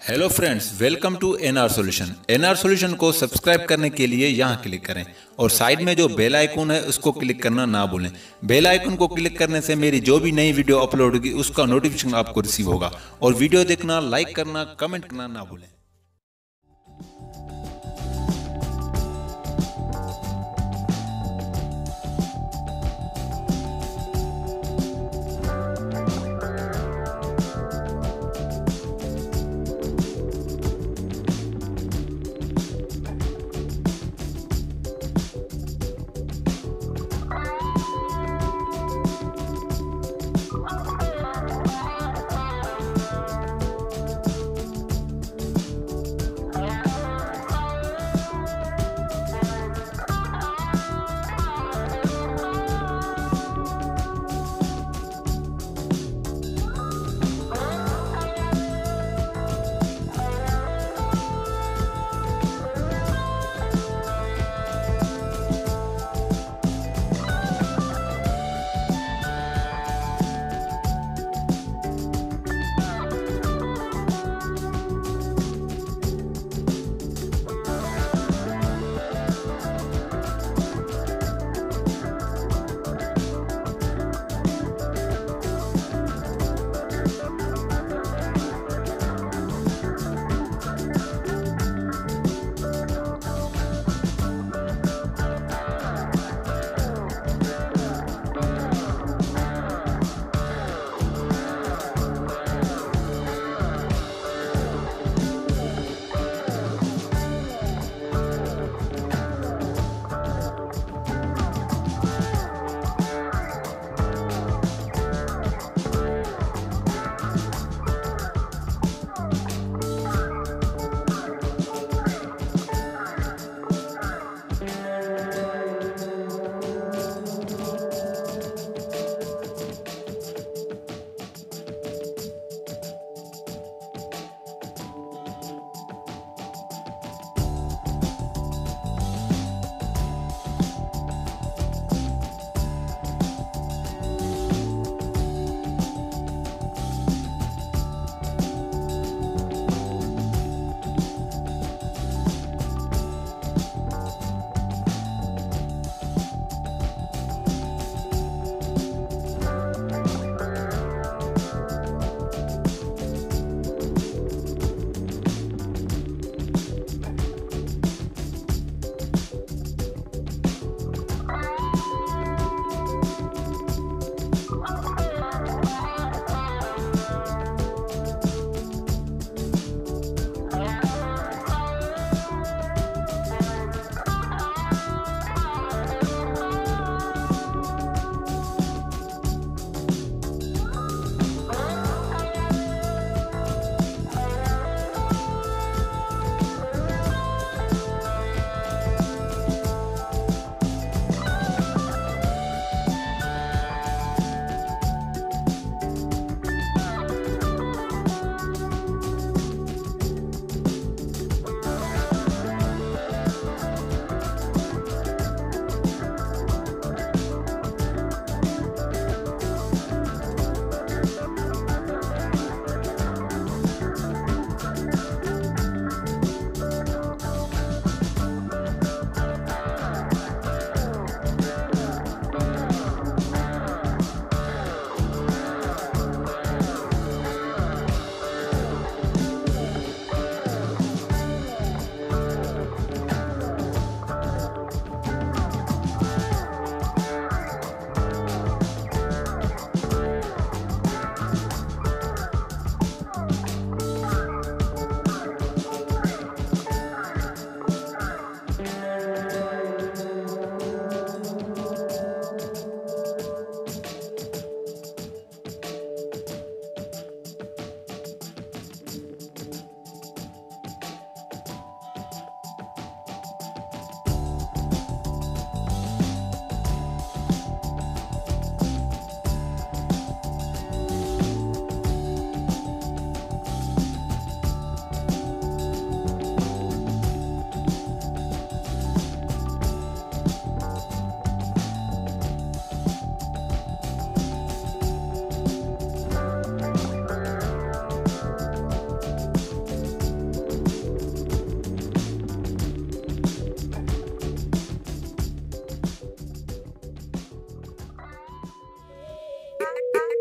Hello friends welcome to NR solution NR solution को subscribe करने के लिए यहाँ क्लिक करें और साइड में जो बेल आइकन है, उसको क्लिक करना ना भूलें। बेल आइकन को क्लिक करने से मेरी जो भी नई वीडियो अपलोड होगी, उसका नोटिफिकेशन आपको रिसीव होगा। और वीडियो देखना लाइक करना कमेंट करना ना भूलें।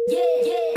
yeah, yeah.